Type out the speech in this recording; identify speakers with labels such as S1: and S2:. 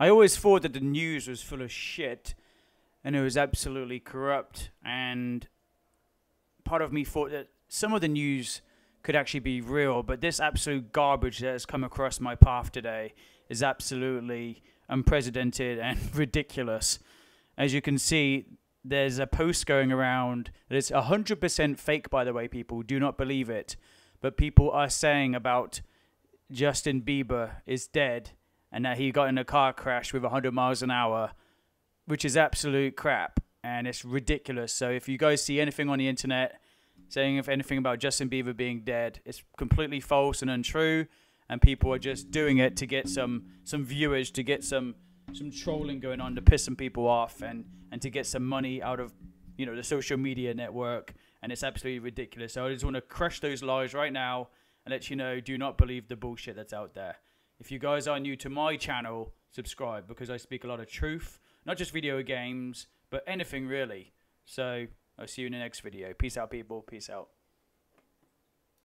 S1: I always thought that the news was full of shit and it was absolutely corrupt. And part of me thought that some of the news could actually be real, but this absolute garbage that has come across my path today is absolutely unprecedented and ridiculous. As you can see, there's a post going around that is 100% fake, by the way, people. Do not believe it. But people are saying about Justin Bieber is dead and that he got in a car crash with 100 miles an hour, which is absolute crap and it's ridiculous. So if you guys see anything on the internet saying if anything about Justin Bieber being dead, it's completely false and untrue, and people are just doing it to get some some viewers, to get some some trolling going on, to piss some people off, and and to get some money out of you know the social media network, and it's absolutely ridiculous. So I just want to crush those lies right now and let you know: do not believe the bullshit that's out there. If you guys are new to my channel, subscribe because I speak a lot of truth, not just video games, but anything really. So I'll see you in the next video. Peace out, people. Peace out.